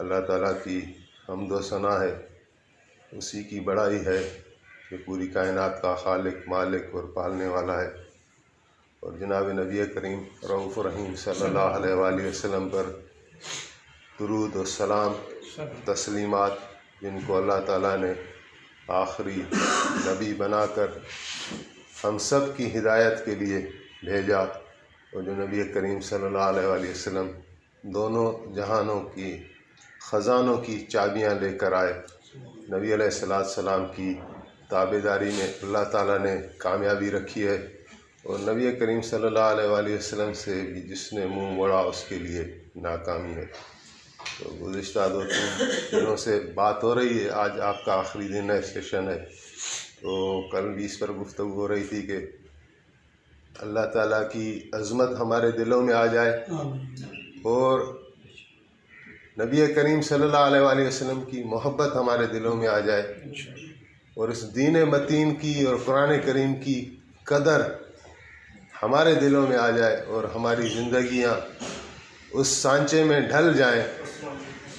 अल्लाह ताला की हमदो सना है उसी की बड़ाई है कि पूरी कायनात का खालिक मालिक और पालने वाला है और जनाब नबी करीम रऊफ़ रहीम अलैहि वसल्लम पर दुरूद और सलाम, तस्लीमात, जिनको अल्लाह ताला ने आखिरी नबी बनाकर हम सब की हिदायत के लिए भेजा और जो नबी करीम सल्ला वसल्लम दोनों जहानों की, ख़जानों की चाबियाँ लेकर आए। नबी सलाम की ताबेदारी में अल्लाह ताला ने कामयाबी रखी है। और नबी करीम सल्लल्लाहु अलैहि वसल्लम से भी जिसने मुँह मोड़ा उसके लिए नाकामी है। तो गुज्त दो तीन दिनों से बात हो रही है। आज आपका आखिरी दिन है सेशन है। तो कल भी इस पर गुफ्तु हो रही थी कि अल्लाह ताला की अज़मत हमारे दिलों में आ जाए। और नबी करीम सल्लल्लाहु अलैहि वसल्लम की मोहब्बत हमारे दिलों में आ जाए। और इस दीन मतीन की और कुरान करीम की कदर हमारे दिलों में आ जाए और हमारी ज़िंदगियाँ उस सांचे में ढल जाएँ,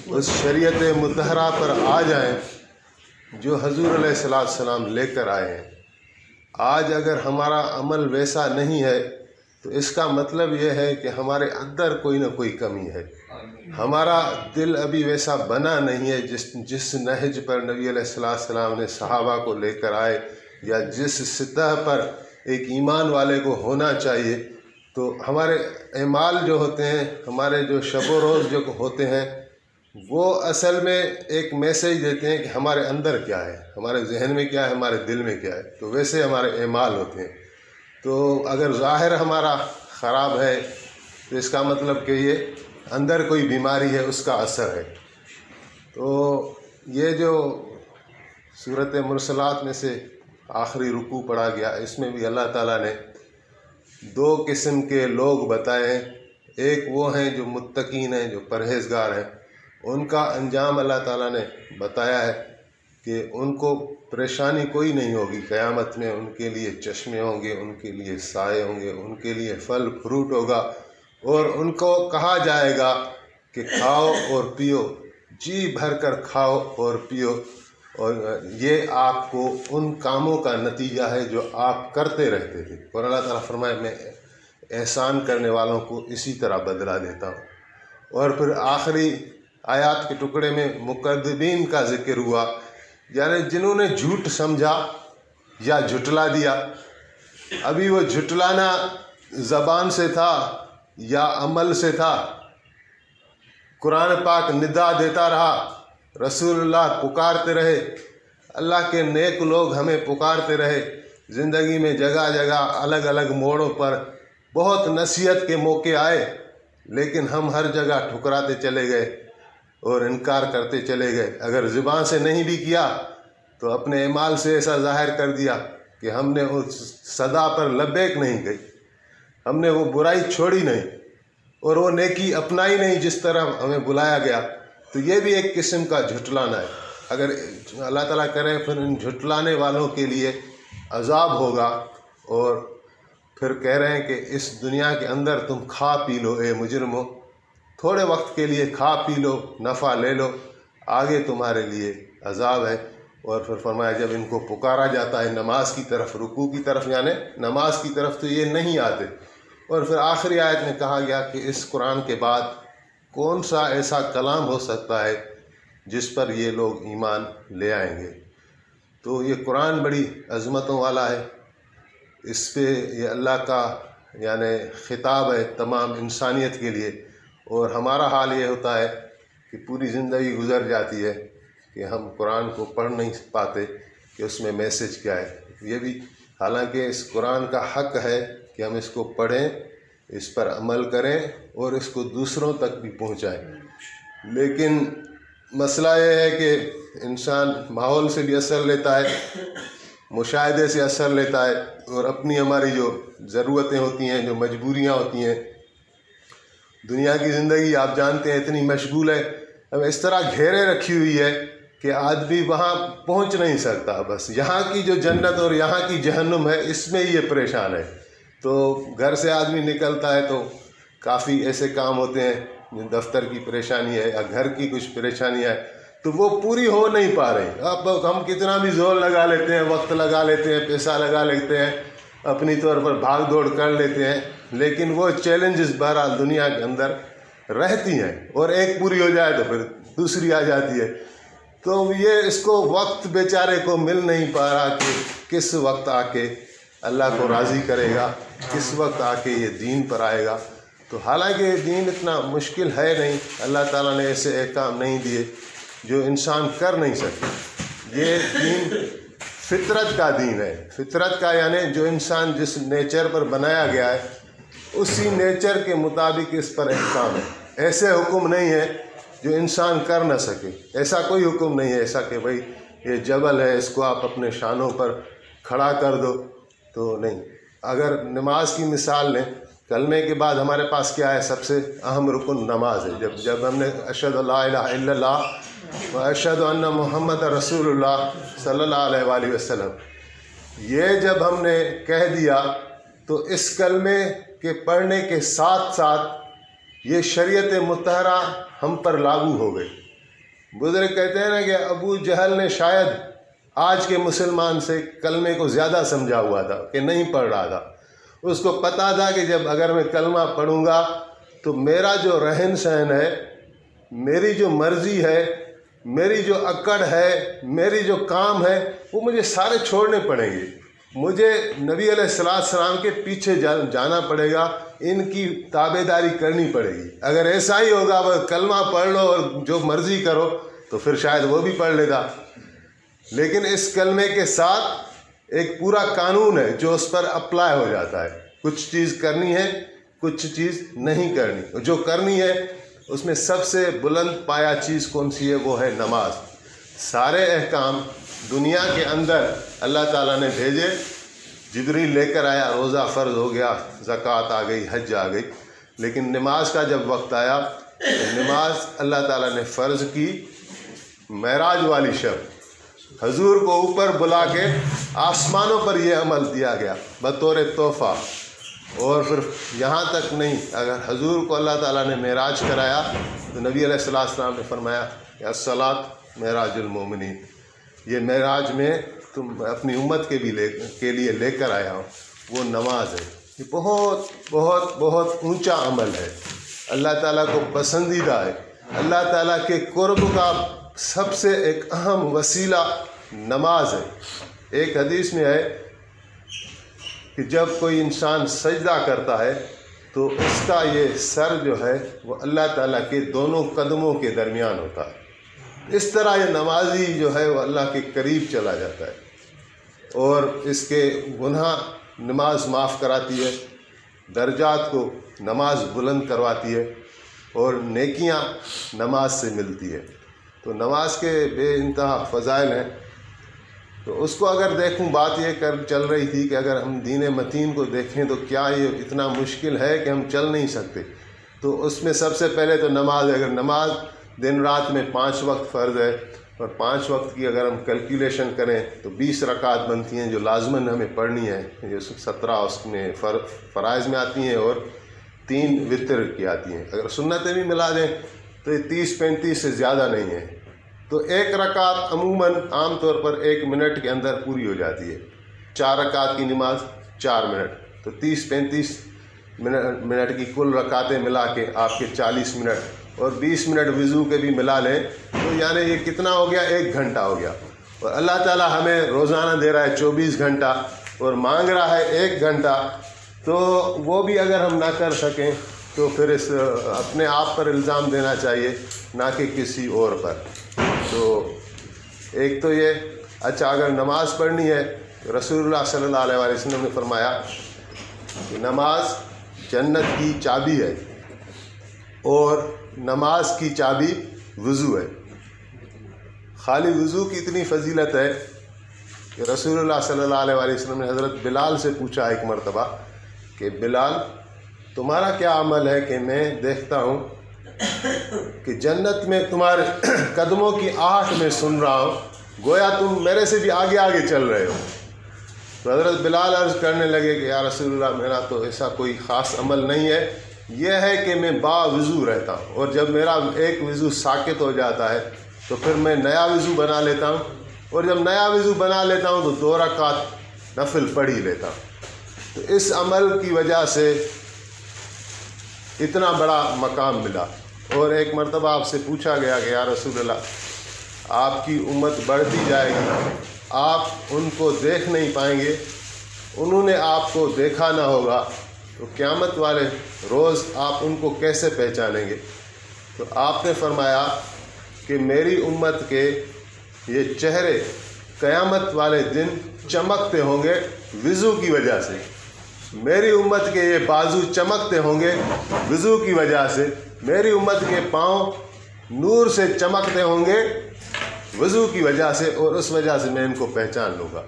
उस शरीयत मतहरा पर आ जाएँ जो हजूर सलाम लेकर आए हैं। आज अगर हमारा अमल वैसा नहीं है तो इसका मतलब यह है कि हमारे अंदर कोई ना कोई कमी है। हमारा दिल अभी वैसा बना नहीं है जिस जिस नहज पर नबी सलाम ने सहाबा को लेकर आए या जिस सतह पर एक ईमान वाले को होना चाहिए। तो हमारे अमाल जो होते हैं, हमारे जो शब रोज़ जो होते हैं, वो असल में एक मैसेज देते हैं कि हमारे अंदर क्या है, हमारे जहन में क्या है, हमारे दिल में क्या है। तो वैसे हमारे अमाल होते हैं। तो अगर ज़ाहिर हमारा ख़राब है तो इसका मतलब कि ये अंदर कोई बीमारी है, उसका असर है। तो ये जो सूरत मुरसलात में से आखिरी रुकू पढ़ा गया। इसमें भी अल्लाह ताला ने दो किस्म के लोग बताए हैं। एक वो हैं जो मुत्तकीन हैं, जो परहेजगार हैं। उनका अंजाम अल्लाह ताला ने बताया है कि उनको परेशानी कोई नहीं होगी। क़यामत में उनके लिए चश्मे होंगे, उनके लिए साए होंगे, उनके लिए फल, फ्रूट होगा और उनको कहा जाएगा कि खाओ और पियो। जी भर कर खाओ और पियो। और ये आपको उन कामों का नतीजा है जो आप करते रहते थे। और अल्लाह ताला फरमाए, मैं एहसान करने वालों को इसी तरह बदला देता हूँ। और फिर आखिरी आयात के टुकड़े में मुकदबीन का ज़िक्र हुआ, यानी जिन्होंने झूठ समझा या झुटला दिया। अभी वो झुटलाना ज़बान से था या अमल से था, कुरान पाक निदा देता रहा रसूलुल्लाह पुकारते रहे। अल्लाह के नेक लोग हमें पुकारते रहे। ज़िंदगी में जगह जगह अलग अलग मोड़ों पर बहुत नसीहत के मौके आए, लेकिन हम हर जगह ठुकराते चले गए और इनकार करते चले गए। अगर ज़ुबान से नहीं भी किया तो अपने इमाल से ऐसा ज़ाहिर कर दिया कि हमने उस सदा पर लबेक नहीं गई हमने वो बुराई छोड़ी नहीं और वो नेकी अपनाई नहीं जिस तरह हमें बुलाया गया। तो ये भी एक किस्म का झुटलाना है। अगर अल्लाह ताला करे, फिर इन झुटलाने वालों के लिए अजाब होगा और फिर कह रहे हैं कि इस दुनिया के अंदर तुम खा पी लो, ए मुजरमो। थोड़े वक्त के लिए खा पी लो, नफ़ा ले लो, आगे तुम्हारे लिए अजाब है। और फिर फरमाया, जब इनको पुकारा जाता है नमाज़ की तरफ़, रुकू की तरफ़, यानि नमाज़ की तरफ़ तो ये नहीं आते। और फिर आखिरी आयत में कहा गया कि इस कुरान के बाद कौन सा ऐसा कलाम हो सकता है जिस पर ये लोग ईमान ले आएँगे? तो ये कुरान बड़ी अजमतों वाला है। इस पे ये अल्लाह का, यानि ख़िताब है तमाम इंसानियत के लिए। और हमारा हाल ये होता है कि पूरी ज़िंदगी गुजर जाती है कि हम कुरान को पढ़ नहीं पाते कि उसमें मैसेज क्या है। ये भी हालाँकि इस कुरान का हक है कि हम इसको पढ़ें इस पर अमल करें और इसको दूसरों तक भी पहुंचाएँ। लेकिन मसला ये है कि इंसान माहौल से भी असर लेता है मुशाहदे से असर लेता है और अपनी हमारी जो ज़रूरतें होती हैं, जो मजबूरियाँ होती हैं, दुनिया की ज़िंदगी आप जानते हैं इतनी मशगूल है। अब इस तरह घेरे रखी हुई है कि आदमी वहाँ पहुँच नहीं सकता। बस यहाँ की जो जन्नत और यहाँ की जहन्नुम है, इसमें ये परेशान है। तो घर से आदमी निकलता है तो काफ़ी ऐसे काम होते हैं दफ्तर की परेशानी है या घर की कुछ परेशानी है तो वो पूरी हो नहीं पा रही। अब हम कितना भी ज़ोर लगा लेते हैं, वक्त लगा लेते हैं, पैसा लगा लेते हैं, अपनी तौर पर भाग दौड़ कर लेते हैं, लेकिन वो चैलेंजेस बहरहाल दुनिया के अंदर रहती हैं और एक पूरी हो जाए तो फिर दूसरी आ जाती है। तो ये इसको वक्त बेचारे को मिल नहीं पा रहा कि किस वक्त आके अल्लाह को राज़ी करेगा, किस वक्त आके ये दीन पर आएगा? तो हालाँकि दीन इतना मुश्किल है नहीं, अल्लाह ताला ने ऐसे अहकाम नहीं दिए जो इंसान कर नहीं सकते ये दीन फितरत का दीन है। फितरत का यानी जो इंसान जिस नेचर पर बनाया गया है, उसी नेचर के मुताबिक इस पर अहकाम है। ऐसे हुक्म नहीं है जो इंसान कर ना सके। ऐसा कोई हुक्म नहीं है ऐसा कि भाई, ये जबल है, इसको आप अपने शानों पर खड़ा कर दो। तो नहीं। अगर नमाज़ की मिसाल लें, कलमे के बाद हमारे पास क्या है? सबसे अहम रुकन नमाज़ है। जब जब हमने अशद ला अशद मोहम्मद रसूलुल्लाह सल्लल्लाहु अलैहि वसल्लम, ये जब हमने कह दिया तो इस कलमे के पढ़ने के साथ साथ ये शरीयत मतहरा हम पर लागू हो गई बुज़ुर्ग कहते हैं ना कि अबू जहल ने शायद आज के मुसलमान से कलमे को ज़्यादा समझा हुआ था कि नहीं पढ़ रहा था। उसको पता था कि जब अगर मैं कलमा पढ़ूँगा तो मेरा जो रहन सहन है मेरी जो मर्ज़ी है मेरी जो अकड़ है मेरी जो काम है वो मुझे सारे छोड़ने पड़ेंगे। मुझे नबी सलाम के पीछे जा, जाना पड़ेगा इनकी ताबेदारी करनी पड़ेगी। अगर ऐसा ही होगा वह कलमा पढ़ लो और जो मर्ज़ी करो तो फिर शायद वो भी पढ़ लेगा लेकिन इस कलमे के साथ एक पूरा कानून है जो उस पर अप्लाई हो जाता है। कुछ चीज़ करनी है, कुछ चीज़ नहीं करनी। जो करनी है, उसमें सबसे बुलंद पाया चीज़ कौन सी है, वो है नमाज़। सारे अहकाम दुनिया के अंदर अल्लाह ताला ने भेजे। जिदरी लेकर आया, रोज़ा फ़र्ज़ हो गया, ज़क़़त आ गई, हज आ गई। लेकिन नमाज़ का जब वक्त आया तो नमाज़ अल्लाह ताला ने फ़र्ज़ की महराज वाली शब हजूर को ऊपर बुला के आसमानों पर यह अमल दिया गया, बतौर तोहफ़ा। और फिर यहाँ तक नहीं, अगर हजूर को अल्लाह ताला ने महराज कराया तो नबी अलैहिस्सलाम ने फरमाया कि असलात महराजुलमोमिन ये महराज में तुम अपनी उम्मत के भी ले, के लिए लेकर आया हूँ, वो नमाज़ है। ये बहुत बहुत बहुत ऊँचा अमल है। अल्लाह ताला को पसंदीदा है। अल्लाह ताला के कुर्ब का सबसे एक अहम वसीला नमाज़ है। एक हदीस में है कि जब कोई इंसान सजदा करता है तो उसका ये सर जो है, वो अल्लाह ताला के दोनों कदमों के दरमियान होता है। इस तरह ये नमाजी जो है, वो अल्लाह के करीब चला जाता है और इसके गुनाह नमाज़ माफ़ कराती है, दर्जात को नमाज़ बुलंद करवाती है और नेकियाँ नमाज़ से मिलती है। तो नमाज़ के बे इंतहा फ़ज़ाइल हैं। तो उसको अगर देखूँ, बात ये कर, चल रही थी कि अगर हम दीन मतीन को देखें तो क्या ये इतना मुश्किल है कि हम चल नहीं सकते? तो उसमें सबसे पहले तो नमाज़, अगर नमाज़ दिन रात में पाँच वक्त फ़र्ज़ है और पाँच वक्त की अगर हम कैलकुलेशन करें तो बीस रकात बनती हैं जो लाजमन हमें पढ़नी है, जो सत्रह उसमें फ़र, फ़राइज़ में आती हैं और तीन वितर की आती हैं। अगर सुन्नतें भी मिला दें तो ये तीस पैंतीस से ज़्यादा नहीं है। तो एक रकात अमूमन आम तौर पर एक मिनट के अंदर पूरी हो जाती है। चार रकात की नमाज़, चार मिनट। तो तीस पैंतीस मिनट मिनट की कुल रकातें मिला के आपके चालीस मिनट और बीस मिनट वज़ू के भी मिला लें तो यानी ये कितना हो गया? एक घंटा हो गया। और अल्लाह ताला हमें रोज़ाना दे रहा है चौबीस घंटा और मांग रहा है एक घंटा। तो वो भी अगर हम ना कर सकें तो फिर इस अपने आप पर इल्ज़ाम देना चाहिए, ना कि किसी और पर। तो एक तो ये अच्छा अगर नमाज़ पढ़नी है रसूलुल्लाह सल्लल्लाहु अलैहि वसल्लम ने फरमाया कि नमाज़ जन्नत की चाबी है और नमाज़ की चाबी वज़ू है। खाली वज़ू की इतनी फजीलत है कि रसूलुल्लाह सल्लल्लाहु अलैहि वसल्लम ने हज़रत बिलाल से पूछा एक मरतबा कि, बिलाल तुम्हारा क्या अमल है कि मैं देखता हूँ कि जन्नत में तुम्हारे कदमों की आहट में सुन रहा हूँ, गोया तुम मेरे से भी आगे आगे चल रहे हो। तो हज़रत बिलाल अर्ज़ करने लगे कि यार रसूलुल्लाह, मेरा तो ऐसा कोई ख़ास अमल नहीं है। यह है कि मैं बावज़ू रहता हूँ और जब मेरा एक वज़ू साकित हो जाता है तो फिर मैं नया वज़ू बना लेता हूँ। और जब नया वज़ू बना लेता हूँ तो दो रकात नफिल पढ़ ही लेता हूँ। तो इस अमल की वजह से इतना बड़ा मकाम मिला। और एक मरतबा आपसे पूछा गया कि, या रसूलुल्लाह, आपकी उम्मत बढ़ती जाएगी। आप उनको देख नहीं पाएँगे। उन्होंने आपको देखा ना होगा। तो क़्यामत वाले रोज़ आप उनको कैसे पहचानेंगे? तो आपने फरमाया कि, मेरी उम्मत के ये चेहरे क़यामत वाले दिन चमकते होंगे वज़ू की वजह से। मेरी उम्मत के ये बाजू चमकते होंगे। वज़ू की वजह से मेरी उम्मत के पाँव नूर से चमकते होंगे। वज़ू की वजह से और उस वजह से मैं इनको पहचान लूँगा।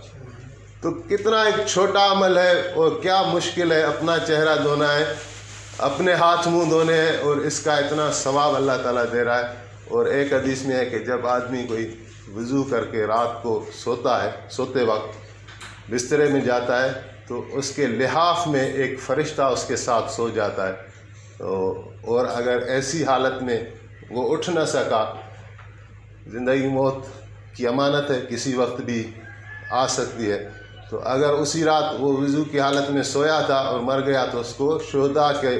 तो कितना एक छोटा अमल है और क्या मुश्किल है अपना चेहरा धोना है, अपने हाथ मुँह धोने हैं और इसका इतना सवाब अल्लाह ताला दे रहा है। और एक हदीस में है कि जब आदमी कोई वज़ू करके रात को सोता है, सोते वक्त बिस्तरे में जाता है तो उसके लिहाफ में एक फ़रिश्ता उसके साथ सो जाता है। तो और अगर ऐसी हालत में वो उठ ना सका, ज़िंदगी मौत की अमानत है, किसी वक्त भी आ सकती है। तो अगर उसी रात वो वज़ू की हालत में सोया था और मर गया तो उसको शोदा के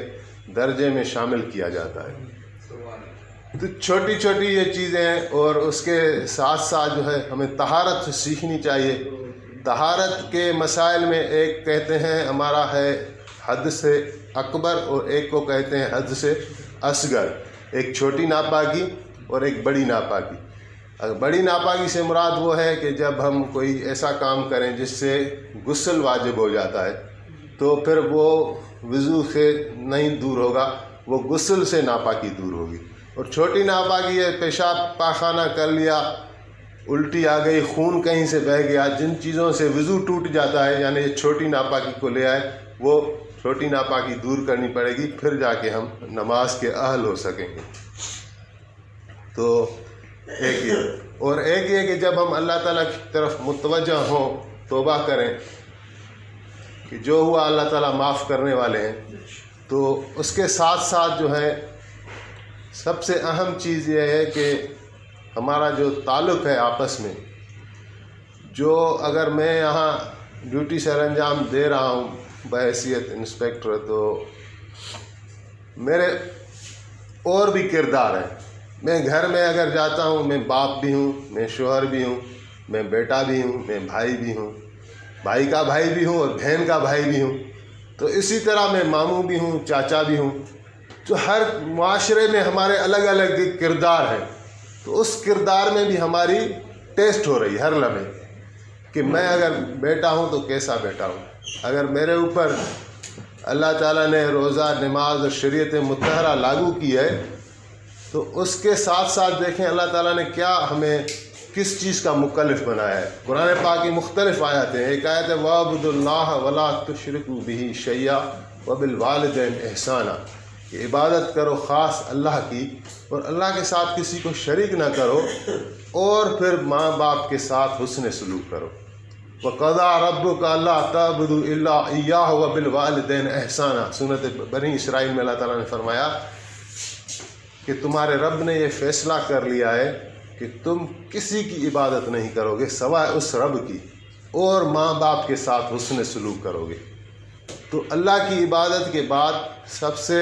दर्जे में शामिल किया जाता है। तो छोटी छोटी ये चीज़ें हैं, और उसके साथ साथ जो है, हमें तहारत सीखनी चाहिए। तहारत के मसाइल में एक कहते हैं, हमारा है हद से अकबर और एक को कहते हैं हद से असगर। एक छोटी नापाकी और एक बड़ी नापाकी। अगर बड़ी नापाकी से मुराद वो है कि जब हम कोई ऐसा काम करें जिससे गुस्ल वाजिब हो जाता है तो फिर वो वज़ू से नहीं दूर होगा, वो गुस्ल से नापाकी दूर होगी। और छोटी नापाकी है, पेशाब पाखाना कर लिया उल्टी आ गई, खून कहीं से बह गया, जिन चीज़ों से वज़ू टूट जाता है, यानी छोटी नापाकी को ले आए, वो छोटी नापाकी दूर करनी पड़ेगी, फिर जाके हम नमाज़ के अहल हो सकेंगे। तो एक ये, और एक ये कि जब हम अल्लाह ताला की तरफ़ मुतवजह हों, तोबा करें, कि जो हुआ अल्लाह ताला माफ़ करने वाले हैं तो उसके साथ साथ जो है, सबसे अहम चीज़ यह है कि हमारा जो ताल्लुक़ है आपस में, जो अगर मैं यहाँ ड्यूटी सर अंजाम दे रहा हूँ बहसीत इंस्पेक्टर तो मेरे और भी किरदार हैं। मैं घर में अगर जाता हूँ, मैं बाप भी हूँ, मैं शोहर भी हूँ, मैं बेटा भी हूँ, मैं भाई भी हूँ, भाई का भाई भी हूँ और बहन का भाई भी हूँ तो इसी तरह मैं मामू भी हूँ, चाचा भी हूँ। तो हर माशरे में हमारे अलग अलग किरदार हैं। तो उस किरदार में भी हमारी टेस्ट हो रही, हर लम्हे। कि मैं अगर बेटा हूँ तो कैसा बेटा हूँ? अगर मेरे ऊपर अल्लाह ताला ने रोज़ा, नमाज़ और शरीत मतहरा लागू की है तो उसके साथ साथ देखें अल्लाह ताला ने क्या हमें किस चीज़ का मुकलफ बनाया है। कुरान पाक की मुख्तलिफ़ आयत हैं। एक आयत है वाबुल्ला वला तुशरक बिही शैया वबिल वालदेन एहसाना। कि इबादत करो ख़ास अल्लाह की और अल्लाह के साथ किसी को शरीक ना करो और फिर माँ बाप के साथ हुसन सलूक करो। व कदा रब का अल्लाह तबदुल्ला वबिलवालदेन एहसाना सुनत बनी इसराइल में अल्लाह ताला ने फरमाया कि तुम्हारे रब ने यह फ़ैसला कर लिया है कि तुम किसी की इबादत नहीं करोगे, सवाए उस रब की और माँ बाप के साथ हुसन सलूक करोगे। तो अल्लाह की इबादत के बाद सबसे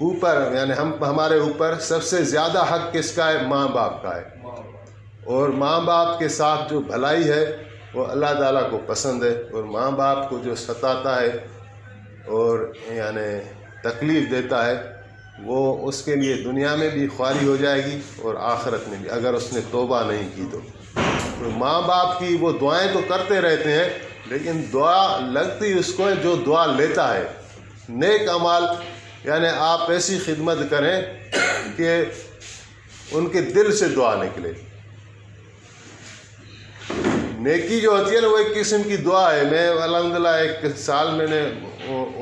ऊपर यानी हम हमारे ऊपर सबसे ज़्यादा हक किसका है? माँ बाप का है। और माँ बाप के साथ जो भलाई है वो अल्लाह ताला को पसंद है। और माँ बाप को जो सताता है और यानी तकलीफ़ देता है वो उसके लिए दुनिया में भी ख्वारी हो जाएगी और आखरत में भी अगर उसने तोबा नहीं की तो, तो माँ बाप की वो दुआएँ तो करते रहते हैं लेकिन दुआ लगती उसको है जो दुआ लेता है। नेक अमाल यानी आप ऐसी खिदमत करें कि उनके दिल से दुआ निकले। नेकी जो होती है ना, वो एक किस्म की दुआ है। मैं अलहमदिल्ला एक साल मैंने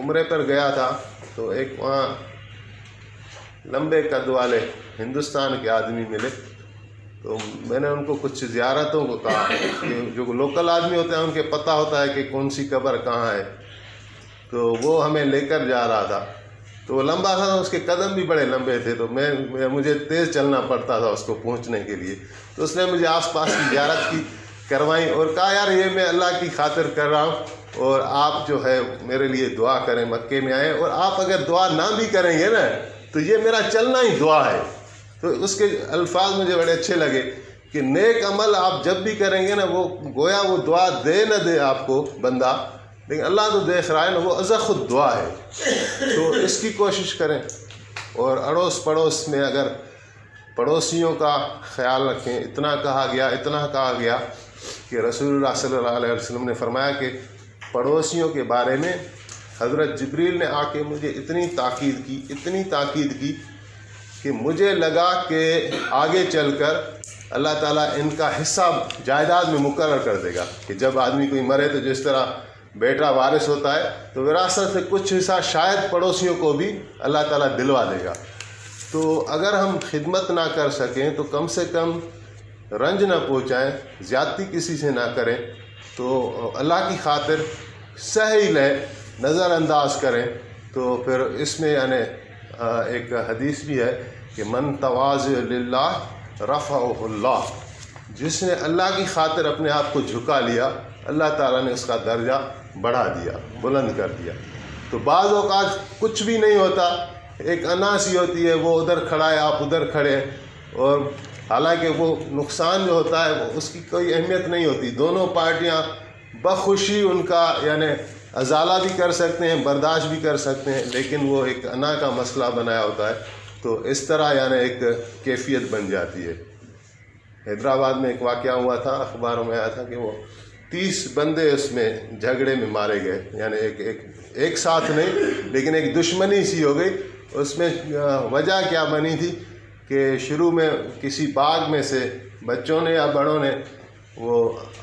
उम्र पर गया था तो एक वहाँ लंबे कद वाले हिंदुस्तान के आदमी मिले। तो मैंने उनको कुछ ज़्यारतों को कहा कि जो लोकल आदमी होते हैं, उनके पता होता है कि कौन सी कब्र कहाँ है। तो वो हमें लेकर जा रहा था। तो वो लंबा था, उसके कदम भी बड़े लंबे थे तो मैं मैं, मुझे तेज़ चलना पड़ता था उसको पहुँचने के लिए। तो उसने मुझे आसपास की ज्यारत की, करवाई और कहा, यार, ये मैं अल्लाह की खातिर कर रहा हूँ और आप जो है, मेरे लिए दुआ करें, मक्के में आए और आप अगर दुआ ना भी करेंगे ना तो ये मेरा चलना ही दुआ है। तो उसके अल्फाज मुझे बड़े अच्छे लगे कि नेक अमल आप जब भी करेंगे ना, वो, गोया वो दुआ दे ना दे आपको, बंदा। लेकिन अल्लाह तो देख रहा है ना, वो अज़ा खुद दुआ है। तो इसकी कोशिश करें और अड़ोस पड़ोस में अगर पड़ोसियों का ख्याल रखें, इतना कहा गया, इतना कहा गया कि रसूलुल्लाह सल्लल्लाहु अलैहि वसल्लम ने फरमाया कि पड़ोसियों के बारे में हज़रत जबरील ने आके मुझे इतनी ताकीद की, इतनी ताकीद की कि मुझे लगा कि आगे चलकर अल्लाह ताला इनका हिस्सा, जायदाद में मुकर कर देगा कि जब आदमी कोई मरे तो जिस तरह बेटा वारिस होता है तो विरासत से कुछ हिस्सा शायद पड़ोसियों को भी अल्लाह ताला दिलवा देगा। तो अगर हम खिदमत ना कर सकें तो कम से कम रंज ना पहुँचाएँ ज़्यादती किसी से ना करें तो अल्लाह की खातिर सही लें नज़रअंदाज करें। तो फिर इसमें यानी एक हदीस भी है कि मन तवाज़ रफ़ा जिसने अल्लाह की खातिर अपने आप को झुका लिया, अल्लाह ताला ने उसका दर्जा बढ़ा दिया, बुलंद कर दिया। तो बाज़ अवत कुछ भी नहीं होता। एक अनासी होती है, वो उधर खड़ा है, आप उधर खड़े हैं। और हालाँकि वो नुकसान जो होता है उसकी कोई अहमियत नहीं होती। दोनों पार्टियाँ बखुशी उनका, यानी अजाला भी कर सकते हैं, बर्दाश्त भी कर सकते हैं, लेकिन वो एक अना का मसला बनाया होता है। तो इस तरह, यानी एक कैफियत बन जाती है। हैदराबाद में एक वाक़ हुआ था, अखबारों में आया था कि वो तीस बंदे उसमें झगड़े में मारे गए, यानी एक एक एक साथ नहीं, लेकिन एक दुश्मनी सी हो गई। उसमें वजह क्या बनी थी कि शुरू में किसी बाग में से बच्चों ने या बड़ों ने, वो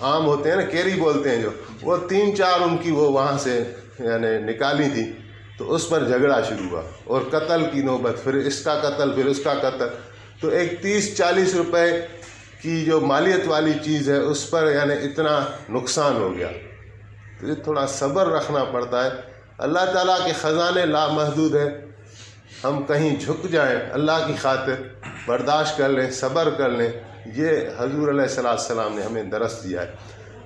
आम होते हैं ना, केरी बोलते हैं जो, वो तीन चार उनकी वो वहाँ से, यानी निकाली थी तो उस पर झगड़ा शुरू हुआ। और कत्ल की नौबत, फिर इसका कत्ल, फिर उसका कत्ल। तो एक तीस चालीस रुपए की जो मालियत वाली चीज़ है, उस पर यानी इतना नुकसान हो गया। तो ये थोड़ा सब्र रखना पड़ता है। अल्लाह ताला के ख़जाने लामहदूद हैं। हम कहीं झुक जाएँ, अल्लाह की खातिर बर्दाश्त कर लें, सब्र कर लें। ये हजूर सलाम ने हमें दरस दिया है।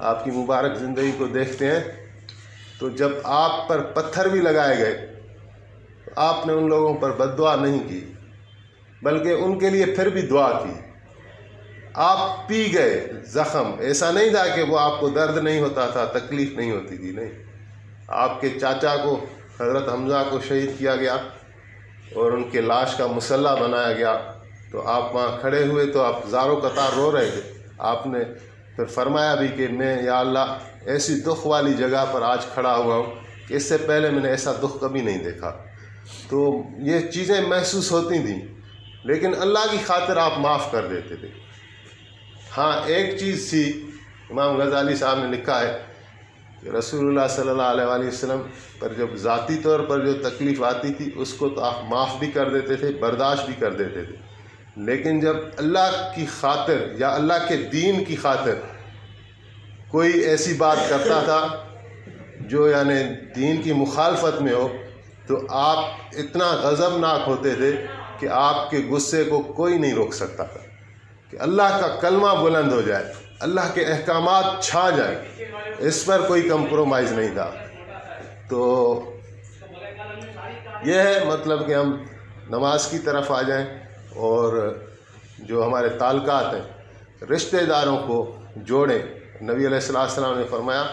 आपकी मुबारक ज़िंदगी को देखते हैं। तो जब आप पर पत्थर भी लगाए गए तो आपने उन लोगों पर बदुआ नहीं की, बल्कि उनके लिए फिर भी दुआ की। आप पी गए जख्म। ऐसा नहीं था कि वो आपको दर्द नहीं होता था, तकलीफ़ नहीं होती थी, नहीं। आपके चाचा को, हज़रत हमज़ा को शहीद किया गया और उनके लाश का मुसल्ला बनाया गया। तो आप वहाँ खड़े हुए तो आप ज़ारो कतार रो रहे थे। आपने फिर फरमाया भी कि मैं, या अल्लाह, ऐसी दुख वाली जगह पर आज खड़ा हुआ हूँ कि इससे पहले मैंने ऐसा दुख कभी नहीं देखा। तो ये चीज़ें महसूस होती थी, लेकिन अल्लाह की खातिर आप माफ़ कर देते थे। हाँ एक चीज़ थी, इमाम गज़ाली साहब ने लिखा है कि रसूलुल्लाह सल्लल्लाहु अलैहि वसल्लम पर जब ज़ाती तौर पर जो तकलीफ़ आती थी, उसको तो आप माफ़ भी कर देते थे, बर्दाश्त भी कर देते थे। लेकिन जब अल्लाह की खातिर या अल्लाह के दीन की खातिर कोई ऐसी बात करता था जो यानी दीन की मुखालफत में हो तो आप इतना गज़बनाक होते थे कि आपके गुस्से को कोई नहीं रोक सकता था। कि अल्लाह का कलमा बुलंद हो जाए, अल्लाह के अहकाम छा जाए। इस पर कोई कंप्रोमाइज़ नहीं था। तो यह है मतलब कि हम नमाज़ की तरफ़ आ जाएँ और जो हमारे ताल्लुकात हैं, रिश्तेदारों को जोड़ें। नबी अलैहिस्सलाम ने फरमाया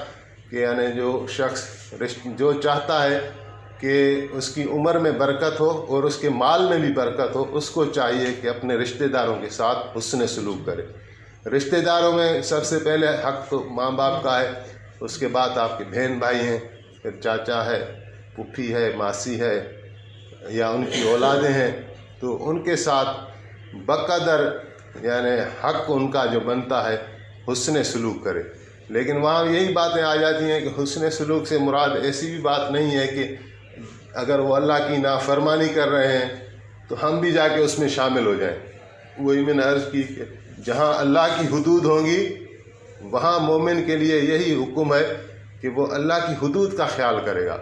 कि यानी जो शख्स जो चाहता है कि उसकी उम्र में बरकत हो और उसके माल में भी बरकत हो, उसको चाहिए कि अपने रिश्तेदारों के साथ हुसन सलूक करे। रिश्तेदारों में सबसे पहले हक तो माँ बाप का है, उसके बाद आपके बहन भाई हैं, फिर चाचा है पुफी है, मासी है, या उनकी औलादें हैं तो उनके साथ बकदर, यानि हक उनका जो बनता है, हुसन सलूक करे। लेकिन वहाँ यही बातें आ जाती हैं कि हुसन सलूक से मुराद ऐसी भी बात नहीं है कि अगर वो अल्लाह की नाफरमानी कर रहे हैं तो हम भी जाके उसमें शामिल हो जाएँ। वही मैंने अर्ज़ की कि जहाँ अल्लाह की हदूद होंगी, वहाँ मोमिन के लिए यही हुक्म है कि वो अल्लाह की हदूद का ख्याल करेगा।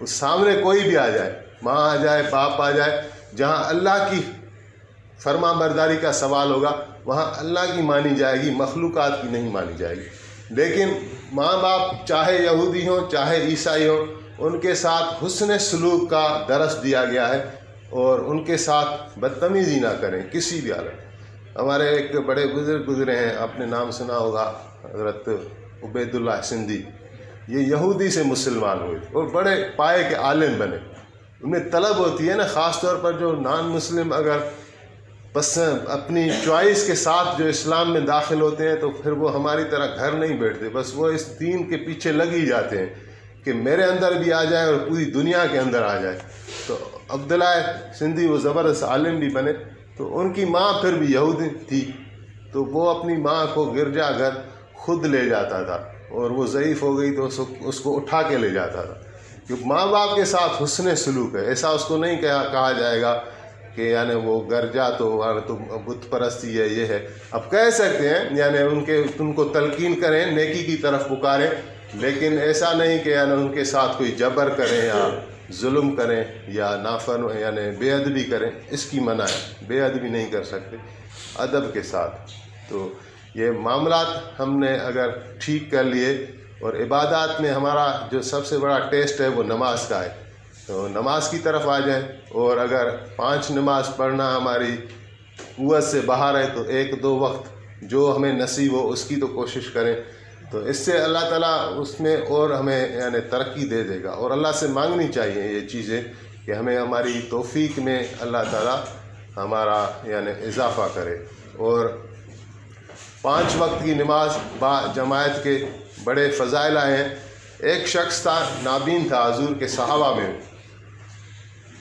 वो सामने कोई भी आ जाए, माँ आ जाए, बाप आ जाए, जहाँ अल्लाह की फरमा बरदारी का सवाल होगा, वहाँ अल्लाह की मानी जाएगी मखलूक की नहीं मानी जाएगी। लेकिन माँ बाप चाहे यहूदी हों, चाहे ईसाई हों उनके साथ हुसन सलूक का दरस दिया गया है और उनके साथ बदतमीज़ी ना करें, किसी भी हालत। हमारे एक बड़े बुज़ुर्ग गुजरे हैं, आपने नाम सुना होगा, हज़रत उबैदुल्ला सिंधी। ये यहूदी से मुसलमान हुए और बड़े पाए के आलिम बने। उन्हें तलब होती है ना ख़ास तौर पर जो नॉन मुस्लिम अगर बस अपनी चॉइस के साथ जो इस्लाम में दाखिल होते हैं तो फिर वो हमारी तरह घर नहीं बैठते। बस वो इस दीन के पीछे लग ही जाते हैं। कि मेरे अंदर भी आ जाए और पूरी दुनिया के अंदर आ जाए। तो अब्दुल्ला सिंधी वो ज़बरदस्त आलिम भी बने तो उनकी माँ फिर भी यहूदी थी। तो वो अपनी माँ को गिरजा घर खुद ले जाता था और वो ज़यीफ़ हो गई तो उसको उठा के ले जाता था। क्योंकि माँ बाप के साथ हुसन सलूक है, ऐसा उसको नहीं कहा कहा जाएगा कि यानी वो गर्जा तो तुम बुत परस्ती है, ये है। अब कह सकते हैं, यानी उनके उनको तलकीन करें, नेकी की तरफ़ पुकारें लेकिन ऐसा नहीं कि यानी उनके साथ कोई जबर करें या जुल्म करें या नाफर यानी बेअदबी करें, इसकी मना है। बेअदबी नहीं कर सकते। अदब के साथ। तो ये मामला हमने अगर ठीक कर लिए और इबादत में हमारा जो सबसे बड़ा टेस्ट है वो नमाज़ का है। तो नमाज़ की तरफ़ आ जाए और अगर पाँच नमाज़ पढ़ना हमारी कुत से बाहर है तो एक दो वक्त जो हमें नसीब हो उसकी तो कोशिश करें। तो इससे अल्लाह ताला उसमें और हमें, यानी तरक्की दे देगा। और अल्लाह से मांगनी चाहिए ये चीज़ें कि हमें हमारी तोफ़ी में अल्लाह ताला हमारा, यानी इजाफ़ा करे। और पाँच वक्त की नमाज़ बा जमायत के बड़े फ़जाइल आए हैं। एक शख्स था, नाबीन था, हजूर के सहाबा में।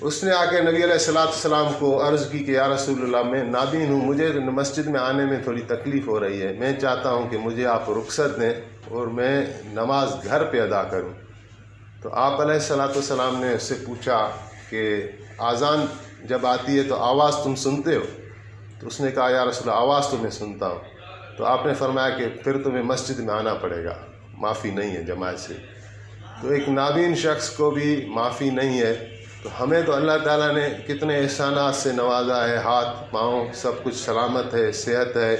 उसने आके नबी सलाम को अर्ज़ की कि, या रसूलुल्लाह, मैं नाबीन हूँ, मुझे मस्जिद में आने में थोड़ी तकलीफ़ हो रही है। मैं चाहता हूँ कि मुझे आप रुख्सत दें और मैं नमाज़ घर पे अदा करूँ। तो आप सलाम ने उससे पूछा कि, आज़ान जब आती है तो आवाज़ तुम सुनते हो? तो उसने कहा, या रसूल आवाज़ तो मैं सुनता हूँ। तो आपने फरमाया कि फिर तुम्हें मस्जिद में आना पड़ेगा। माफ़ी नहीं है जमात से। तो एक नाबीन शख्स को भी माफ़ी नहीं है। तो हमें तो अल्लाह ताला ने कितने एहसानात से नवाजा है, हाथ, पाँव, सब कुछ सलामत है, सेहत है,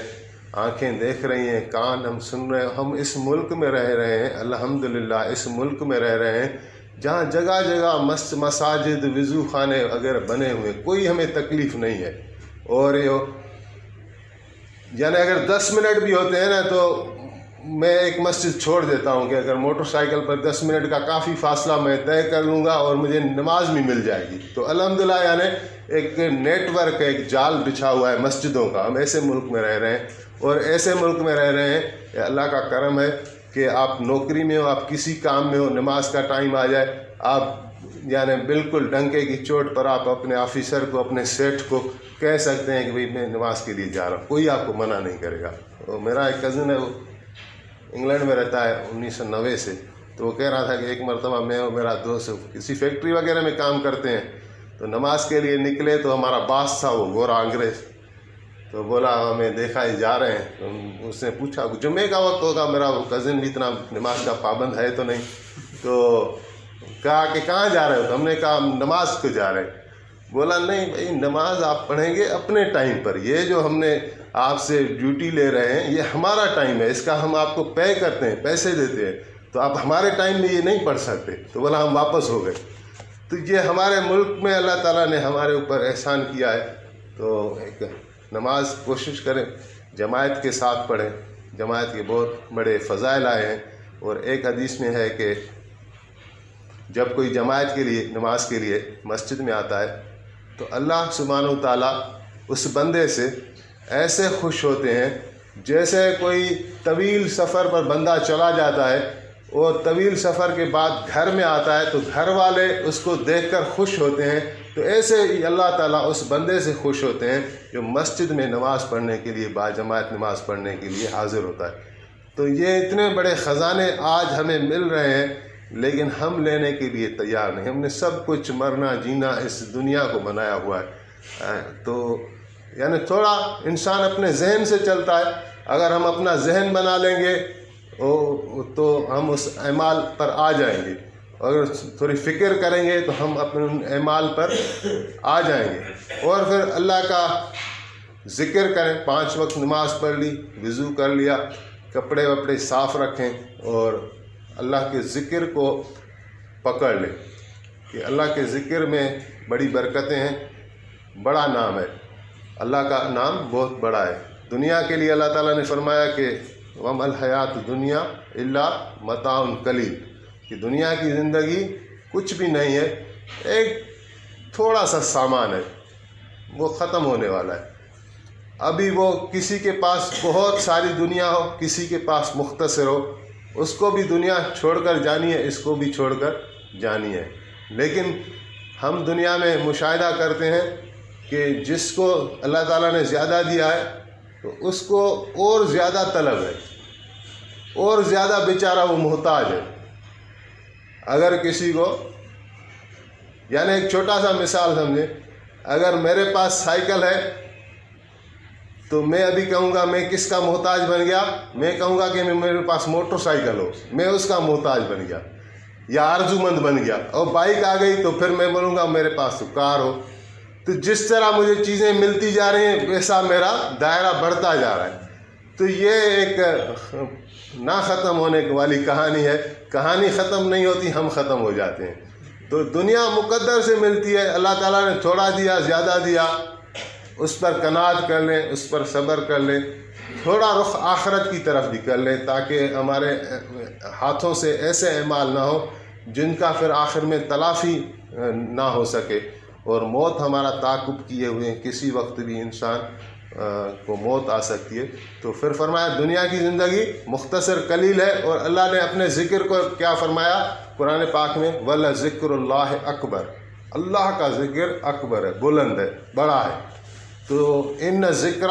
आँखें देख रही हैं, कान हम सुन रहे हैं, हम इस मुल्क में रह रहे हैं, अल्हम्दुलिल्लाह, इस मुल्क में रह रहे हैं, जहाँ जगह जगह मस्त मसाजिद, वज़ू खाने वगैरह बने हुए, कोई हमें तकलीफ़ नहीं है। और यानी अगर दस मिनट भी होते हैं ना तो मैं एक मस्जिद छोड़ देता हूँ कि अगर मोटरसाइकिल पर दस मिनट का काफ़ी फासला मैं तय कर लूँगा और मुझे नमाज़ भी मिल जाएगी। तो अलहमदिल्ला यानी एक नेटवर्क, एक जाल बिछा हुआ है मस्जिदों का। हम ऐसे मुल्क में रह रहे हैं और ऐसे मुल्क में रह रहे हैं अल्लाह का करम है कि आप नौकरी में हो, आप किसी काम में हो, नमाज़ का टाइम आ जाए, आप यानी बिल्कुल डंके की चोट पर आप अपने ऑफिसर को, अपने सेठ को कह सकते हैं कि भाई मैं नमाज़ के लिए जा रहा हूँ। कोई आपको मना नहीं करेगा। तो मेरा एक कज़न है, वो इंग्लैंड में रहता है उन्नीस सौ नब्बे से। तो वो कह रहा था कि एक मरतबा मैं और मेरा दोस्त किसी फैक्ट्री वगैरह में काम करते हैं तो नमाज़ के लिए निकले तो हमारा बास था वो, गोरा अंग्रेज़। तो बोला, हमें देखा ही जा रहे हैं। तो उसने पूछा जुम्मे का वक्त होगा, मेरा कज़न भी इतना नमाज़ का पाबंद है तो नहीं? तो कहा कि, कहाँ जा रहे हो? तो हमने कहा, हम नमाज़ को जा रहे हैं। बोला, नहीं भाई, नमाज़ आप पढ़ेंगे अपने टाइम पर। ये जो हमने आपसे ड्यूटी ले रहे हैं, ये हमारा टाइम है, इसका हम आपको पे करते हैं, पैसे देते हैं। तो आप हमारे टाइम में ये नहीं पढ़ सकते। तो बोला, हम वापस हो गए। तो ये हमारे मुल्क में अल्लाह ताला ने हमारे ऊपर एहसान किया है। तो एक नमाज़ कोशिश करें, जमायत के साथ पढ़ें। जमायत के बहुत बड़े फ़जाइल आए हैं। और एक हदीस में है कि जब कोई जमायत के लिए, नमाज़ के लिए मस्जिद में आता है तो अल्लाह सुबहान ताला उस बंदे से ऐसे खुश होते हैं, जैसे कोई तवील सफ़र पर बंदा चला जाता है और तवील सफ़र के बाद घर में आता है तो घर वाले उसको देखकर खुश होते हैं तो ऐसे ही अल्लाह ताला उस बंदे से खुश होते हैं, जो मस्जिद में नमाज़ पढ़ने के लिए बाजमात नमाज़ पढ़ने के लिए हाज़िर होता है। तो ये इतने बड़े ख़जाने आज हमें मिल रहे हैं, लेकिन हम लेने के लिए तैयार नहीं, हमने सब कुछ मरना जीना इस दुनिया को बनाया हुआ है। तो यानी थोड़ा इंसान अपने जहन से चलता है। अगर हम अपना जहन बना लेंगे, ओ तो हम उस अमाल पर आ जाएँगे। अगर थोड़ी फ़िक्र करेंगे तो हम अपने उन अमाल पर आ जाएँगे। और फिर अल्लाह का ज़िक्र करें, पाँच वक्त नमाज़ पढ़ ली, वज़ू कर लिया, कपड़े वपड़े साफ़ रखें और अल्लाह के ज़िक्र को पकड़ लें। कि अल्लाह के ज़िक्र में बड़ी बरकतें हैं, बड़ा नाम है। अल्लाह का नाम बहुत बड़ा है। दुनिया के लिए अल्लाह ताला ने फरमाया कि वम हयात दुनिया इल्ला मताउन कलील। कि दुनिया की ज़िंदगी कुछ भी नहीं है, एक थोड़ा सा सामान है, वो ख़त्म होने वाला है। अभी वो किसी के पास बहुत सारी दुनिया हो, किसी के पास मुख्तसर हो, उसको भी दुनिया छोड़कर जानी है, इसको भी छोड़कर जानी है। लेकिन हम दुनिया में मुशाह करते हैं कि जिसको अल्लाह ताला ने ज़्यादा दिया है तो उसको और ज़्यादा तलब है, और ज़्यादा बेचारा वो मोहताज है। अगर किसी को, यानी एक छोटा सा मिसाल समझे, अगर मेरे पास साइकिल है तो मैं अभी कहूँगा, मैं किसका मोहताज बन गया? मैं कहूँगा कि मेरे पास मोटरसाइकिल हो। मैं उसका मोहताज बन गया, या आरजूमंद बन गया। और बाइक आ गई तो फिर मैं बोलूँगा, मेरे पास तो कार हो। तो जिस तरह मुझे चीज़ें मिलती जा रही हैं, वैसा मेरा दायरा बढ़ता जा रहा है। तो ये एक ना ख़त्म होने वाली कहानी है। कहानी ख़त्म नहीं होती, हम ख़त्म हो जाते हैं। तो दुनिया मुकद्दर से मिलती है। अल्लाह ताला ने थोड़ा दिया, ज़्यादा दिया। उस पर कनात कर लें, उस पर सब्र कर लें। थोड़ा रुख आखरत की तरफ़ भी कर लें, ताकि हमारे हाथों से ऐसे अमाल ना हो, जिनका फिर आखिर में तलाफ़ी ना हो सके। और मौत हमारा ताकुब किए हुए हैं। किसी वक्त भी इंसान को मौत आ सकती है। तो फिर फरमाया, दुनिया की ज़िंदगी मुख्तसर कलील है और अल्लाह ने अपने ज़िक्र को क्या फरमाया कुरान पाक में? वल ज़िक्र अकबर। अल्लाह का ज़िक्र अकबर है, बुलंद है, बड़ा है। तो इन ज़िक्र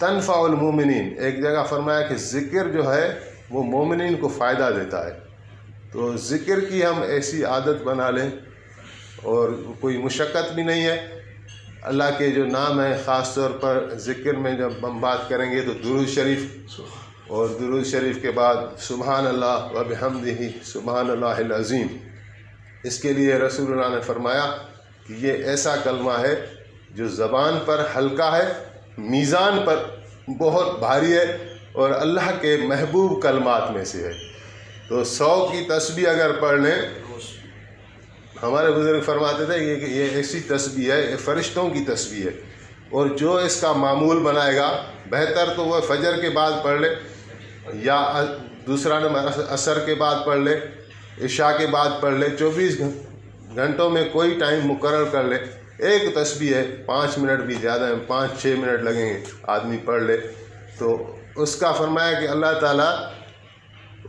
तनफ़ाउलमोमिन एक जगह फरमाया कि ज़िक्र जो है, वो मोमिन को फ़ायदा देता है। तो ज़िक्र की हम ऐसी आदत बना लें और कोई मुशक्क़त भी नहीं है। अल्लाह के जो नाम है ख़ास तौर पर ज़िक्र में जब हम बात करेंगे तो दुरुद शरीफ और दुरुद शरीफ के बाद सुबहान अल्लाह वब हमदी सुबहान अज़ीम। इसके लिए रसूल ने फरमाया कि ये ऐसा कलमा है जो ज़बान पर हल्का है, मीज़ान पर बहुत भारी है और अल्लाह के महबूब कलमात में से है। तो सौ की तस्वीर अगर पढ़ लें हमारे बुज़ुर्ग फरमाते थे, ये ये ऐसी तस्वीर है, ये फ़रिश्तों की तस्वीर है। और जो इसका मामूल बनाएगा, बेहतर तो वह फजर के बाद पढ़ ले, या दूसरा नंबर असर के बाद पढ़ ले, इशा के बाद पढ़ ले, चौबीस घंटों में कोई टाइम मुकर कर ले। एक तस्वीर है, पाँच मिनट भी ज़्यादा है, पाँच छः मिनट लगेंगे, आदमी पढ़ ले। तो उसका फरमाया कि अल्लाह ताला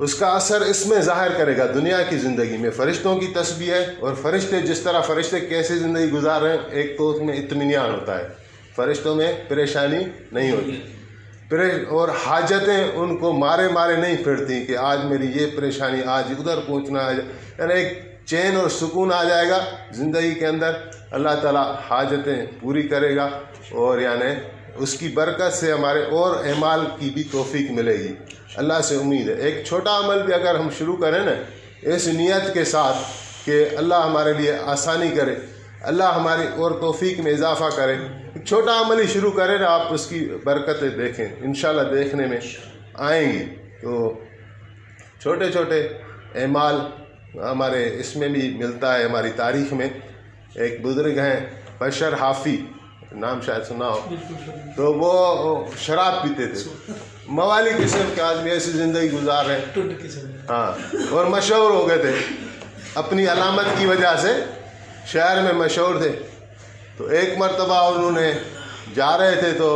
उसका असर इसमें ज़ाहिर करेगा, दुनिया की ज़िंदगी में। फ़रिश्तों की तस्वीर है और फ़रिश्ते जिस तरह फ़रिश्ते कैसे ज़िंदगी गुजार रहे हैं, एक तो उसमें इतमान होता है। फ़रिश्तों में परेशानी नहीं होती। और हाजतें उनको मारे मारे नहीं फिरती कि आज मेरी ये परेशानी, आज उधर पहुँचना है। यानी एक चैन और सुकून आ जाएगा ज़िंदगी के अंदर। अल्लाह ताला हाजतें पूरी करेगा और यानी उसकी बरकत से हमारे और अमाल की भी तोफ़ी मिलेगी। अल्लाह से उम्मीद है। एक छोटा अमल भी अगर हम शुरू करें ना, इस नीयत के साथ कि अल्लाह हमारे लिए आसानी करे, अल्लाह हमारी और तोफ़ी में इजाफ़ा करे छोटा अमल ही शुरू करें ना, आप उसकी बरकतें देखें। इन देखने में आएँगी। तो छोटे छोटे अमाल हमारे इसमें भी मिलता है, हमारी तारीख में। एक बुज़ुर्ग हैं, बशर हाफ़ी नाम शायद सुना हो। तो वो शराब पीते थे। मवाली किस्म के आदमी ऐसी ज़िंदगी गुजार रहे हैं। हाँ और मशहूर हो गए थे। अपनी अलामत की वजह से शहर में मशहूर थे। तो एक मरतबा उन्होंने जा रहे थे तो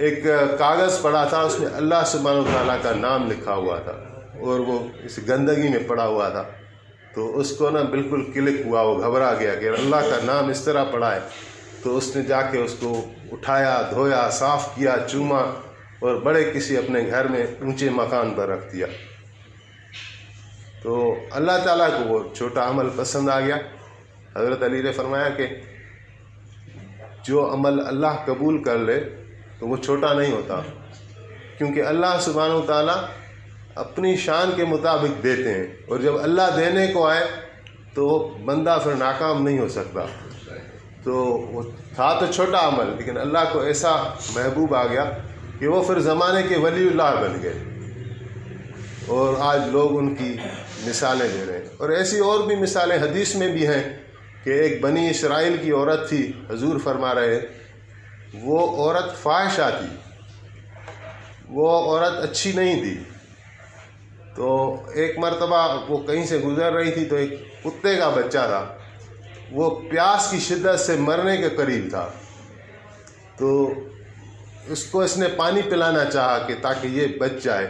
एक कागज़ पड़ा था उसमें अल्लाह सुबहान तला का नाम लिखा हुआ था और वो इस गंदगी में पड़ा हुआ था। तो उसको ना बिल्कुल क्लिक हुआ वो घबरा गया कि अल्लाह का नाम इस तरह पड़ा है। तो उसने जाके उसको उठाया, धोया, साफ़ किया, चूमा और बड़े किसी अपने घर में ऊँचे मकान पर रख दिया। तो अल्लाह ताला को वो छोटा अमल पसंद आ गया। हज़रत अली ने फरमाया कि जो अमल अल्लाह कबूल कर ले तो वो छोटा नहीं होता। क्योंकि अल्लाह सुबहान ताला अपनी शान के मुताबिक देते हैं। और जब अल्लाह देने को आए तो बंदा फिर नाकाम नहीं हो सकता। तो वो था तो छोटा अमल, लेकिन अल्लाह को ऐसा महबूब आ गया कि वो फिर ज़माने के वली बन गए। और आज लोग उनकी मिसालें दे रहे हैं। और ऐसी और भी मिसालें हदीस में भी हैं कि एक बनी इसराइल की औरत थी, हजूर फरमा रहे, वो औरत ख्वाहिशा थी। वो औरत अच्छी नहीं थी। तो एक मरतबा वो कहीं से गुज़र रही थी तो एक कुत्ते का बच्चा था। वो प्यास की शिद्दत से मरने के करीब था। तो उसको इसने पानी पिलाना चाहा कि ताकि ये बच जाए।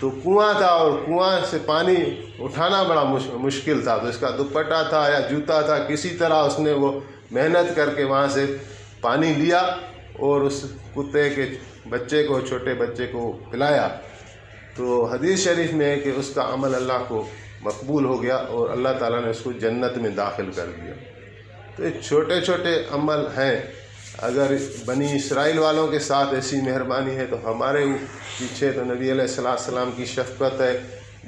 तो कुआँ था और कुआँ से पानी उठाना बड़ा मुश, मुश्किल था। तो इसका दुपट्टा था या जूता था किसी तरह उसने वो मेहनत करके वहाँ से पानी लिया और उस कुत्ते के बच्चे को छोटे बच्चे को पिलाया। तो हदीस शरीफ में है कि उसका अमल अल्लाह को मकबूल हो गया और अल्लाह ताला ने उसको जन्नत में दाखिल कर दिया। तो ये छोटे छोटे अमल हैं। अगर बनी इसराइल वालों के साथ ऐसी मेहरबानी है तो हमारे पीछे तो नबी सलाम की शफकत है,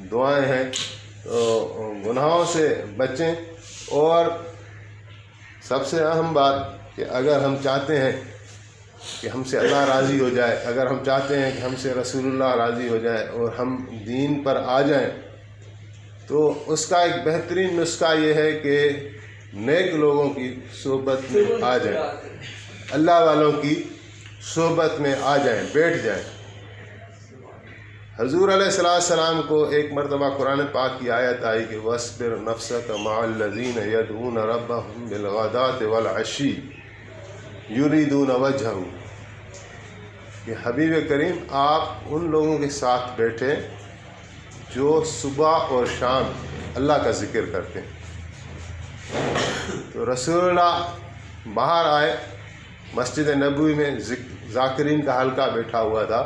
दुआएँ हैं। तो गुनाहों से बचें। और सबसे अहम बात कि अगर हम चाहते हैं कि हमसे अल्लाह राज़ी हो जाए, अगर हम चाहते हैं कि हमसे रसूलुल्लाह राज़ी हो जाए और हम दीन पर आ जाएँ तो उसका एक बेहतरीन नुस्खा ये है कि नेक लोगों की सोबत में आ जाए। अल्लाह वालों की सोबत में आ जाए, बैठ जाए। हजूर सलाम को एक मरतबा कुरान पाक की आयत आई कि वसबिर नफ्सत मालजीन यदून रब बिलगदात वलशी यूरीदून वजह कि हबीब करीम, आप उन लोगों के साथ बैठे जो सुबह और शाम अल्लाह का ज़िक्र करते हैं। तो रसूल बाहर आए, मस्जिद नबी में जाकिरीन का हल्का बैठा हुआ था,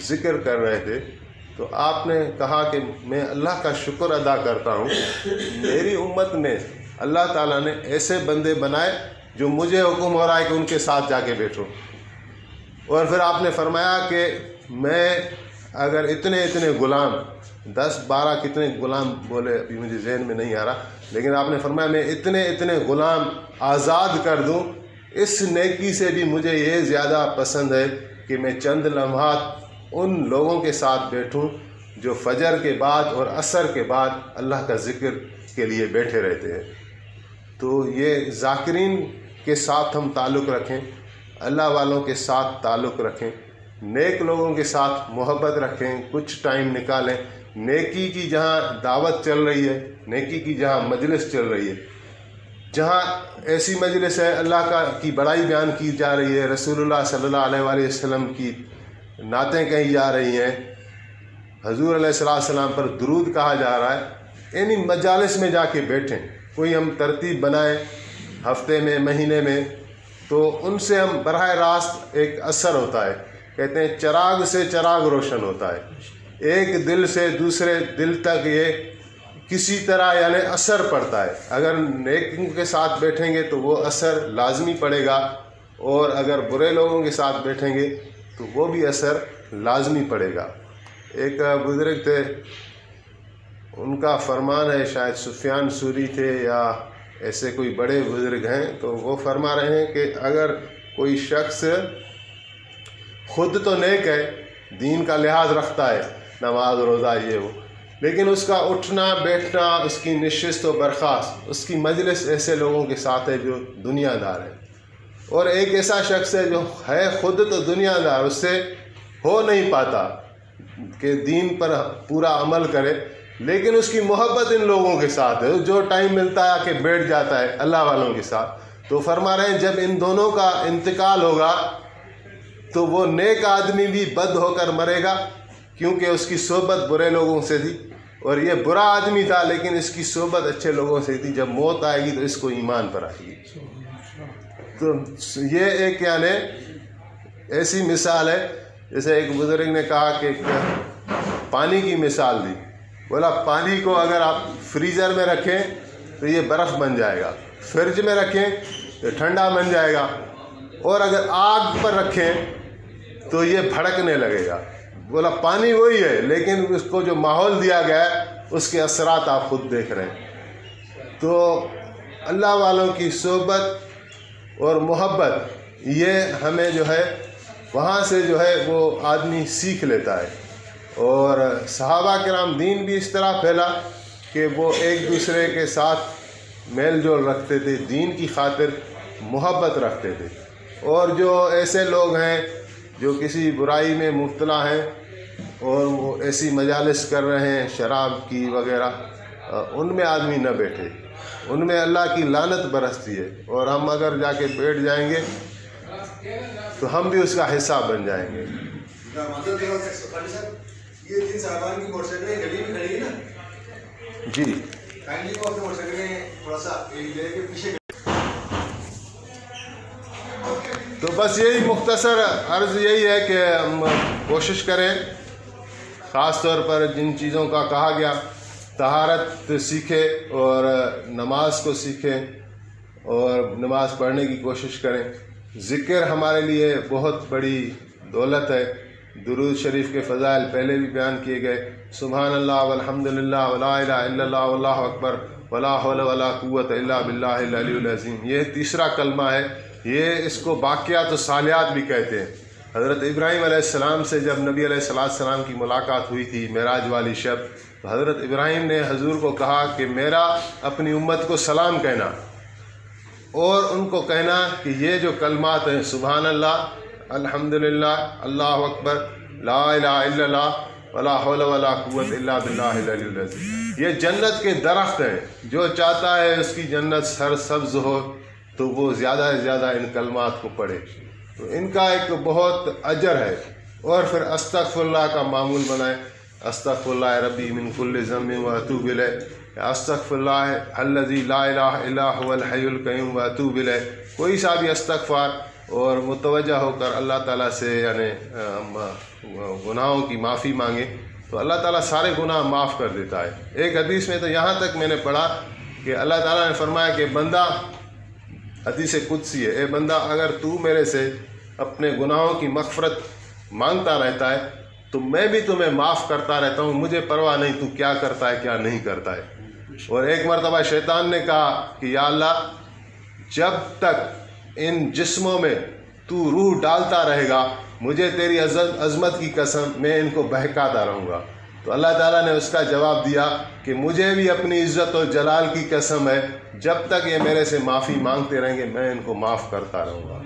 ज़िक्र कर रहे थे। तो आपने कहा कि मैं अल्लाह का शुक्र अदा करता हूँ, मेरी उम्मत में अल्लाह ताला ने ऐसे बंदे बनाए जो मुझे हुक्म हो रहा है कि उनके साथ जाके बैठो। और फिर आपने फरमाया कि मैं अगर इतने इतने ग़ुलाम दस बारह कितने ग़ुलाम बोले, अभी मुझे जहन में नहीं आ रहा। लेकिन आपने फरमाया, मैं इतने इतने ग़ुलाम आज़ाद कर दूँ। इस नेकी से भी मुझे ये ज़्यादा पसंद है कि मैं चंद लम्हात उन लोगों के साथ बैठूं, जो फजर के बाद और असर के बाद अल्लाह का ज़िक्र के लिए बैठे रहते हैं। तो ये जाकिरीन के साथ हम ताल्लुक़ रखें, अल्लाह वालों के साथ ताल्लुक़ रखें, नेक लोगों के साथ मोहब्बत रखें, कुछ टाइम निकालें नेकी की जहाँ दावत चल रही है, नेकी की जहाँ मजलिस चल रही है, जहाँ ऐसी मजलिस है, अल्लाह का की बड़ाई बयान की जा रही है, रसूलुल्लाह सल्लल्लाहु अलैहि वसल्लम की नातें कही जा रही हैं। हजूर सलाम पर दरूद कहा जा रहा है। इन मजालिस में जाके बैठें, कोई हम तरतीब बनाएँ, हफ़्ते में, महीने में तो उनसे हम बरह रास्त एक असर होता है। कहते हैं, चराग से चराग रोशन होता है। एक दिल से दूसरे दिल तक ये किसी तरह यानी असर पड़ता है। अगर नेक के साथ बैठेंगे तो वो असर लाजमी पड़ेगा और अगर बुरे लोगों के साथ बैठेंगे तो वो भी असर लाजमी पड़ेगा। एक बुज़ुर्ग थे, उनका फरमान है, शायद सुफियान सूरी थे या ऐसे कोई बड़े बुज़ुर्ग हैं तो वो फरमा रहे हैं कि अगर कोई शख्स खुद तो नेक है, दीन का लिहाज रखता है नमाज़ रोज़ा ये वो। लेकिन उसका उठना, बैठना, उसकी नशस्त व बर्खास्त, उसकी मजलिस ऐसे लोगों के साथ है जो दुनियादार है। और एक ऐसा शख्स है जो है खुद तो दुनियादार, उससे हो नहीं पाता कि दीन पर पूरा अमल करे, लेकिन उसकी मोहब्बत इन लोगों के साथ है। जो टाइम मिलता है, आके बैठ जाता है अल्लाह वालों के साथ। तो फरमा रहे हैं, जब इन दोनों का इंतकाल होगा तो वो नेक आदमी भी बद होकर मरेगा क्योंकि उसकी सोबत बुरे लोगों से थी और ये बुरा आदमी था, लेकिन इसकी सोबत अच्छे लोगों से थी। जब मौत आएगी तो इसको ईमान पर आएगी। तो ये एक यानी ऐसी मिसाल है, जैसे एक बुज़ुर्ग ने कहा कि पानी की मिसाल दी। बोला, पानी को अगर आप फ्रीज़र में रखें तो ये बर्फ़ बन जाएगा। फ्रिज में रखें तो ठंडा बन जाएगा। और अगर आग पर रखें तो ये भड़कने लगेगा। बोला, पानी वही है, लेकिन उसको जो माहौल दिया गया है, उसके असरात आप खुद देख रहे हैं। तो अल्लाह वालों की सोबत और मोहब्बत, ये हमें जो है, वहाँ से जो है, वो आदमी सीख लेता है। और सहाबा कराम दीन भी इस तरह फैला कि वो एक दूसरे के साथ मेल जोल रखते थे, दीन की खातिर मोहब्बत रखते थे। और जो ऐसे लोग हैं, जो किसी बुराई में मुबतला हैं और वो ऐसी मजालस कर रहे हैं शराब की वगैरह। उनमें आदमी न बैठे। उनमें अल्लाह की लानत बरसती है। और हम अगर जाके बैठ जाएँगे तो हम भी उसका हिस्सा बन जाएँगे। जी। तो बस यही मुख्तसर अर्ज़ यही है कि हम कोशिश करें ख़ास तौर पर जिन चीज़ों का कहा गया, तहारत सीखे और नमाज़ को सीखें और नमाज़ पढ़ने की कोशिश करें। ज़िक्र हमारे लिए बहुत बड़ी दौलत है। दुरूद शरीफ के फ़जाइल पहले भी बयान किए गए सुबहान अल्लाह वला अकबर वला वला क़ुत बिल्लाजीम ये तीसरा कलमा है। ये इसको बाक़ियात तो सालियात भी कहते हैं। हज़रत इब्राहीम सलाम से जब नबी सलाम की मुलाकात हुई थी मेराज वाली शब तो हज़रत इब्राहीम ने हजूर को कहा कि मेरा अपनी उम्मत को सलाम कहना और उनको कहना कि ये जो कलमात हैं सुबहान अल्लाह अल्हम्दुलिल्लाह, अल्लाह अकबर, ला वला वला कुत ये जन्नत के दरख्त हैं। जो चाहता है उसकी जन्नत सर सब्ज़ हो तो वो ज़्यादा से ज़्यादा इन कलमात को पढ़े। तो इनका एक बहुत अजर है। और फिर अस्तफ़ल्ला का मामूल बनाए। अस्तफ़ल्ला रबी मिनकुल्ल ज़म व अतूबिल अस्तफ़ल्लाजी लाक़्यूम व अतूबिल कोई सा भी अस्तफ़ार और मुतवजा होकर अल्लाह ताला से, यानि गुनाहों की माफ़ी मांगे तो अल्लाह ताला सारे गुनाह माफ़ कर देता है। एक हदीस में तो यहाँ तक मैंने पढ़ा कि अल्लाह ताला ने फरमाया कि, बंदा, हदीस कुदसी है, ए बंदा, अगर तू मेरे से अपने गुनाहों की मफ़रत माँगता रहता है तो मैं भी तुम्हें माफ़ करता रहता हूँ। मुझे परवाह नहीं तू क्या करता है, क्या नहीं करता है। और एक मरतबा शैतान ने कहा कि, या अल्लाह, जब तक इन जिस्मों में तू रूह डालता रहेगा, मुझे तेरी अजमत की कसम, मैं इनको बहकाता रहूँगा। तो अल्लाह ताला ने उसका जवाब दिया कि, मुझे भी अपनी इज़्ज़त और जलाल की कसम है, जब तक ये मेरे से माफ़ी मांगते रहेंगे, मैं इनको माफ़ करता रहूँगा।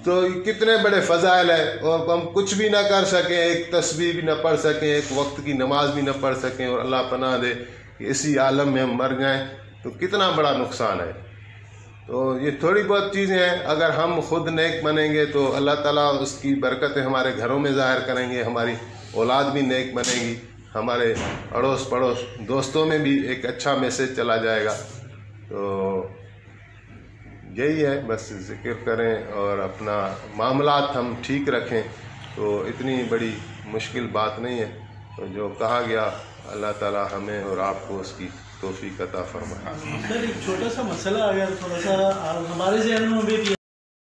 तो कितने बड़े फ़जाइल है। और हम कुछ भी ना कर सकें, एक तस्वीर भी ना पढ़ सकें, एक वक्त की नमाज़ भी ना पढ़ सकें, और अल्लाह पनाह दे कि इसी आलम में हम मर जाएँ तो कितना बड़ा नुकसान है। तो ये थोड़ी बहुत चीज़ें हैं। अगर हम खुद नेक बनेंगे तो अल्लाह ताला उसकी बरकतें हमारे घरों में ज़ाहिर करेंगे, हमारी औलाद भी नेक बनेगी, हमारे अड़ोस पड़ोस दोस्तों में भी एक अच्छा मैसेज चला जाएगा। तो यही है, बस ज़िक्र करें और अपना मामला हम ठीक रखें तो इतनी बड़ी मुश्किल बात नहीं है। तो जो कहा गया, अल्लाह ताला हमें और आपको उसकी तोफ़ी कता फरमाए। सर, एक छोटा सा मसला अगर थोड़ा सा हमारे जहन में भी